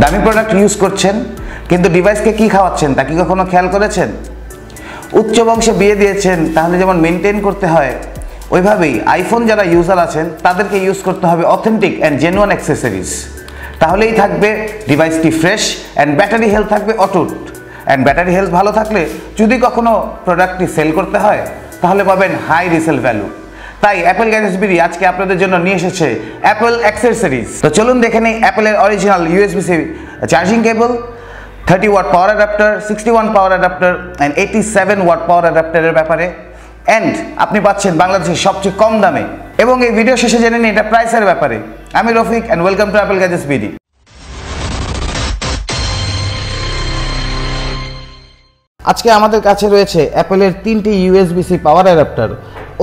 দামি product use করছেন, কিন্তু ডিভাইসকে কি খাওয়াচ্ছেন, তা কি কখনো খেয়াল করেছেন? উচ্চ বংশে বিয়ে দিয়েছেন, তাহলে যেমন মেনটেন করতে হয়, ওইভাবেই আইফোন যারা ইউজার আছেন, তাদেরকে ইউজ করতে হবে অথেন্টিক অ্যান্ড জেনুয়ান অ্যাক্সেসরিজ তাহলেই থাকবে ডিভাইসটি ফ্রেশ অ্যান্ড ব্যাটারি হেলথ থাকবে অটুট। অ্যান্ড ব্যাটারি হেলথ ভালো থাকলে যদি কখনো প্রোডাক্টটি সেল করতে হয়, তাহলে পাবেন হাই রিসেল ভ্যালু তাই অ্যাপেল গ্যাজেসবিডি আজকে আপনাদের জন্য নিয়ে এসেছে অ্যাপেল অ্যাক্সেসরিজ তো চলুন দেখে নিই অ্যাপেলের original USB C charging cable thirty watt power adapter sixty one power adapter and eighty seven watt power অ্যাডাপ্টারের ব্যাপারে। অ্যান্ড আপনি পাচ্ছেন বাংলাদেশের সবচেয়ে কম দামে। এবং এই ভিডিও শেষে জেনে নিন এটা প্রাইসের ব্যাপারে। আমি Rafiq and welcome to Apple গ্যাজেস BD আজকে আমাদের কাছে রয়েছে অ্যাপেলের তিনটি ইউএসবিসি পাওয়ার অ্যাডাপ্টার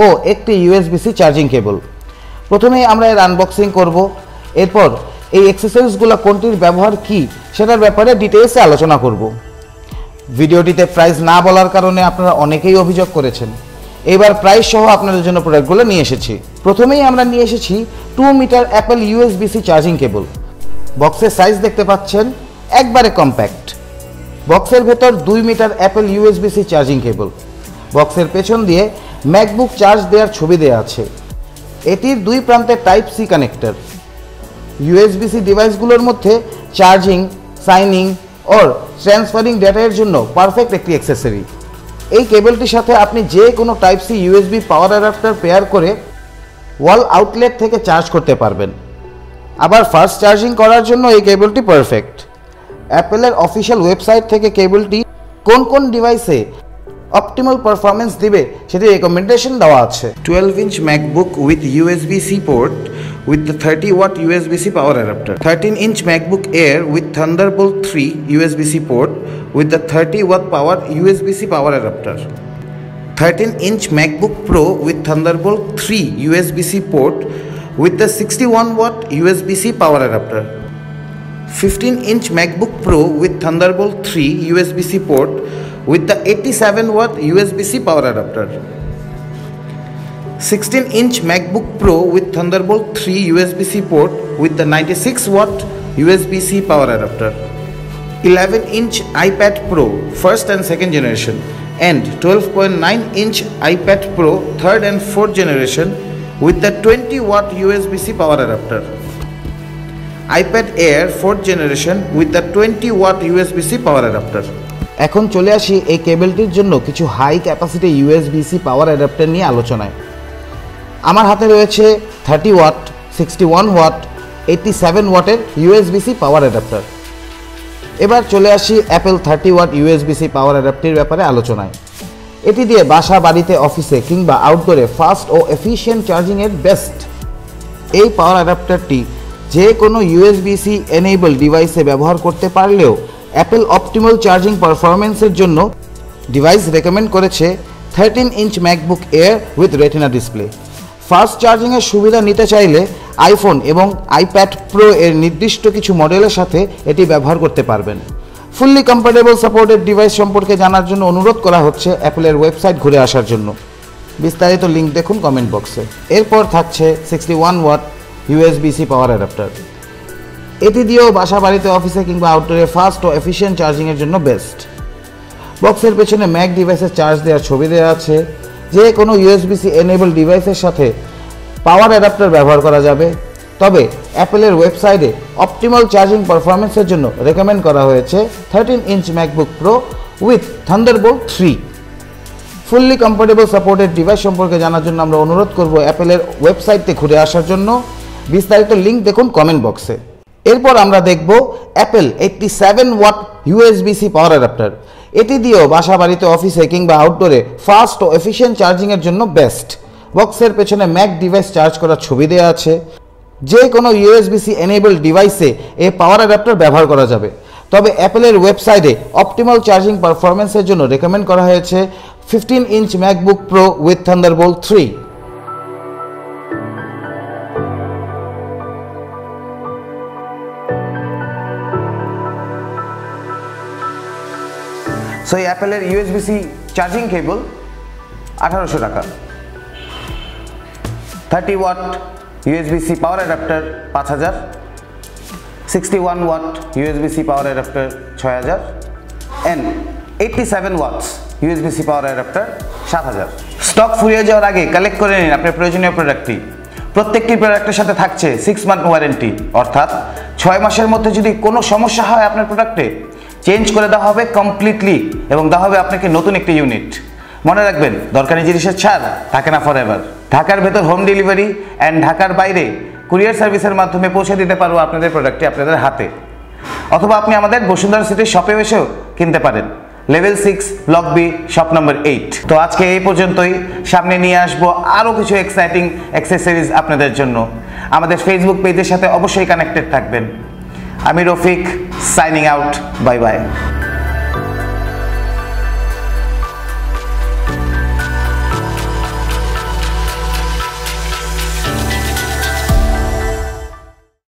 ও একটি ইউএসবিসি চার্জিং কেবল প্রথমে আমরা এর আনবক্সিং করব। এরপর এই এক্সেসরিজগুলো কোনটির ব্যবহার কি, সেটার ব্যাপারে ডিটেলসে আলোচনা করব। ভিডিওটিতে প্রাইস না বলার কারণে আপনারা অনেকেই অভিযোগ করেছেন। এবার প্রাইস সহ আপনাদের জন্য প্রোডাক্টগুলো নিয়ে এসেছি। প্রথমেই আমরা নিয়ে এসেছি two metre Apple USB C charging cable বক্সের সাইজ দেখতে পাচ্ছেন, একবারে কম্প্যাক্ট বক্সের ভেতর দুই metre Apple USB C charging cable বক্সের পেছন দিয়ে ম্যাকবুক চার্জ দেওয়ার ছবি দেওয়া আছে। এটির দুই প্রান্তে type C connector. USB C ডিভাইসগুলোর মধ্যে চার্জিং, সাইনিং ওর ট্রান্সফারিং ডেটার জন্য পারফেক্ট একটি অ্যাক্সেসরি এই কেবলটির সাথে আপনি যে কোনো type C USB power adapter pair করে ওয়াল আউটলেট থেকে চার্জ করতে পারবেন। আবার ফাস্ট চার্জিং করার জন্য এই কেবলটি পারফেক্ট অ্যাপেলের অফিসিয়াল ওয়েবসাইট থেকে কেবলটি কোন কোন ডিভাইসে অপটিমাল পারফরমেন্স দিবে, সেটি রেকমেন্ডেশন দেওয়া আছে। Twelve inch MacBook with USB C port with thirty watt USB C power adapter thirteen inch MacBook Air with Thunderbolt three USB C port with the thirty watt power USB C power adapter thirteen inch MacBook Pro with Thunderbolt three USB C port with the sixty one watt USB C power adapter fifteen inch MacBook Pro with Thunderbolt three USB C port with the 87 watt USB-C power adapter. 16 inch MacBook Pro with Thunderbolt 3 USB-C port with the 96 watt USB-C power adapter. 11 inch iPad Pro first and second generation and 12.9 inch iPad Pro third and fourth generation with the 20 watt USB-C power adapter. iPad Air fourth generation with the 20 watt USB-C power adapter. এখন চলে আসি এই কেবেলটির জন্য কিছু high capacity USB C power adapter নিয়ে আলোচনায়। আমার হাতে রয়েছে thirty watt sixty one watt eighty seven ওয়াটের ইউএসবিসি পাওয়ার অ্যাডাপ্টার এবার চলে আসি Apple thirty watt USB C power অ্যাডাপ্টারের ব্যাপারে আলোচনায়। এটি দিয়ে বাসা, বাড়িতে অফিসে কিংবা আউটডোরে ফাস্ট ও এফিশিয়েন্ট চার্জিংয়ের বেস্ট এই পাওয়ার অ্যাডাপ্টারটি যে কোনো ইউএসবিসি এনেবল ডিভাইসে ব্যবহার করতে পারলেও অ্যাপেল অপটিমাল চার্জিং পারফরমেন্সের জন্য ডিভাইস রেকমেন্ড করেছে thirteen inch MacBook Air with Retina display fast চার্জিংয়ের সুবিধা নিতে চাইলে আইফোন এবং আইপ্যাড প্রো এর নির্দিষ্ট কিছু মডেলের সাথে এটি ব্যবহার করতে পারবেন। ফুললি কম্পার্টেবল সাপোর্টেড ডিভাইস সম্পর্কে জানার জন্য অনুরোধ করা হচ্ছে অ্যাপেলের ওয়েবসাইট ঘুরে আসার জন্য। বিস্তারিত লিঙ্ক দেখুন কমেন্ট বক্সে এরপর থাকছে sixty one watt USB C power adapter এটি দিয়েও বাসা বাড়িতে অফিসে কিংবা আউটডোরে ফাস্ট ও এফিশিয়েন্ট চার্জিংয়ের জন্য বেস্ট বক্সের পেছনে ম্যাক ডিভাইসের চার্জ দেওয়ার ছবি দেওয়া আছে। যে কোনো ইউএসবিসি এনেবল ডিভাইসের সাথে পাওয়ার অ্যাডাপ্টার ব্যবহার করা যাবে। তবে অ্যাপেলের ওয়েবসাইটে অপটিমাল চার্জিং পারফরমেন্সের জন্য রেকমেন্ড করা হয়েছে thirteen inch MacBook Pro with Thunderbolt three fully comfortable supported device সম্পর্কে জানার জন্য আমরা অনুরোধ করব অ্যাপেলের ওয়েবসাইটে ঘুরে আসার জন্য। বিস্তারিত লিঙ্ক দেখুন কমেন্ট বক্সে এরপর আমরা দেখব Apple eighty seven watt USB C power adapter এটি দিয়েও বাসা বাড়িতে অফিসে কিংবা আউটডোরে ফাস্ট ও এফিশিয়েন্ট চার্জিংয়ের জন্য বেস্ট বক্সের পেছনে ম্যাক ডিভাইস চার্জ করার ছবি দেওয়া আছে। যে কোনো ইউএসবিসি এনেবল ডিভাইসে এই পাওয়ার অ্যাডাপ্টার ব্যবহার করা যাবে। তবে অ্যাপেলের ওয়েবসাইটে অপটিমাল চার্জিং পারফরমেন্সের জন্য রেকমেন্ড করা হয়েছে fifteen inch MacBook Pro with Thunderbolt three so এই অ্যাপেলের ইউএসবিসি চার্জিং কেবল আঠারোশো টাকা। Thirty watt USB C power adapter পাঁচ হাজার। Sixty one watt USB C power adapter ছয় হাজার। And eighty seven watts USB C power adapter সাত হাজার। স্টক ফুরিয়ে যাওয়ার আগে কালেক্ট করে নিন আপনার প্রয়োজনীয় প্রোডাক্টটি প্রত্যেকটি প্রোডাক্টের সাথে থাকছে সিক্স মান্থ ওয়ারেন্টি অর্থাৎ ছয় মাসের মধ্যে যদি কোনো সমস্যা হয় আপনার প্রোডাক্টে চেঞ্জ করে দেওয়া হবে কমপ্লিটলি এবং দেওয়া হবে আপনাকে নতুন একটি ইউনিট মনে রাখবেন, দরকারি জিনিসের ছাড় থাকে না ফর এভার ঢাকার ভেতর হোম ডেলিভারি অ্যান্ড ঢাকার বাইরে কুরিয়ার সার্ভিসের মাধ্যমে পৌঁছে দিতে পারব আপনাদের প্রোডাক্টটি আপনাদের হাতে। অথবা আপনি আমাদের বসুন্ধরা সিটির শপে এসেও কিনতে পারেন। Level six block B shop number eight তো আজকে এই পর্যন্তই। সামনে নিয়ে আসব আরও কিছু এক্সাইটিং অ্যাক্সেসরিজ আপনাদের জন্য। আমাদের ফেসবুক পেজের সাথে অবশ্যই কানেক্টেড থাকবেন। আমি Rafiq signing out. Bye bye.